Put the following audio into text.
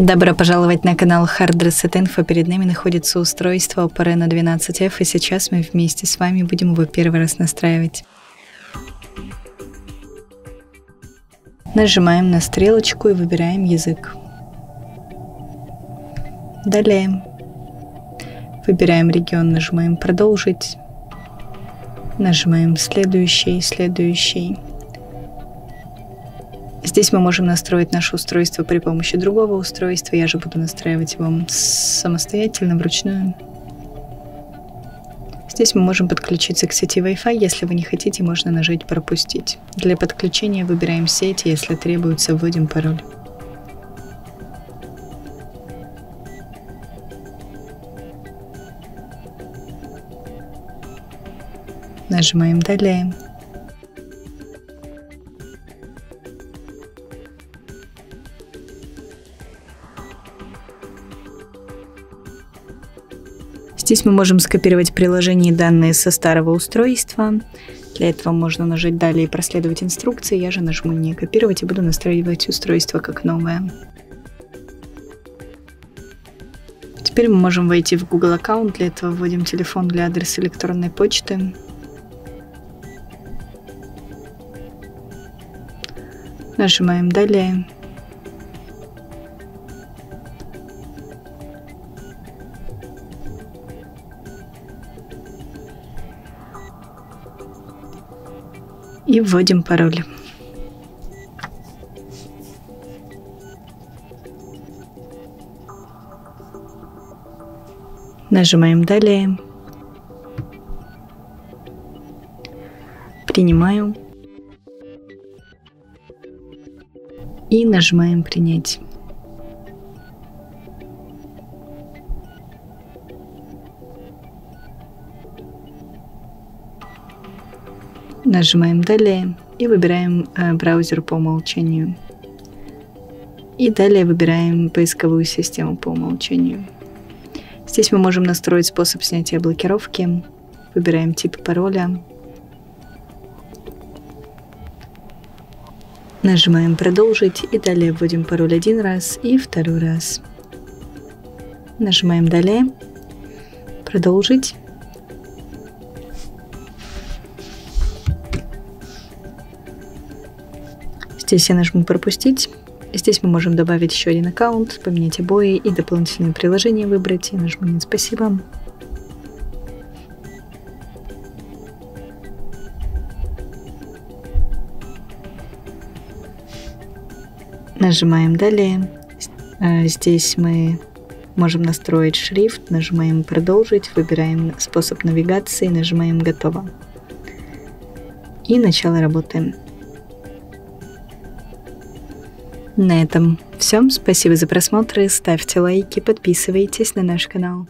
Добро пожаловать на канал Hard Reset Info. Перед нами находится устройство Oppo Reno 12F, и сейчас мы вместе с вами будем его первый раз настраивать. Нажимаем на стрелочку и выбираем язык. Далее. Выбираем регион, нажимаем «Продолжить». Нажимаем «Следующий», «Следующий». Здесь мы можем настроить наше устройство при помощи другого устройства. Я же буду настраивать его самостоятельно, вручную. Здесь мы можем подключиться к сети Wi-Fi. Если вы не хотите, можно нажать «Пропустить». Для подключения выбираем сеть, если требуется, вводим пароль. Нажимаем «Далее». Здесь мы можем скопировать приложение и данные со старого устройства. Для этого можно нажать «Далее» и проследовать инструкции. Я же нажму «Не копировать» и буду настраивать устройство как новое. Теперь мы можем войти в Google аккаунт. Для этого вводим телефон для адреса электронной почты. Нажимаем «Далее». И вводим пароль. Нажимаем «Далее». Принимаю. И нажимаем «Принять». Нажимаем «Далее» и выбираем э, браузер по умолчанию. И далее выбираем поисковую систему по умолчанию. Здесь мы можем настроить способ снятия блокировки. Выбираем тип пароля. Нажимаем «Продолжить» и далее вводим пароль один раз и второй раз. Нажимаем «Далее», «Продолжить» Здесь я нажму «Пропустить». Здесь мы можем добавить еще один аккаунт, поменять обои и дополнительные приложения выбрать. Я нажму «Нет, спасибо». Нажимаем «Далее». А, здесь мы можем настроить шрифт, нажимаем «Продолжить», выбираем способ навигации, нажимаем «Готово». И начало работы. На этом все. Спасибо за просмотр. Ставьте лайки, подписывайтесь на наш канал.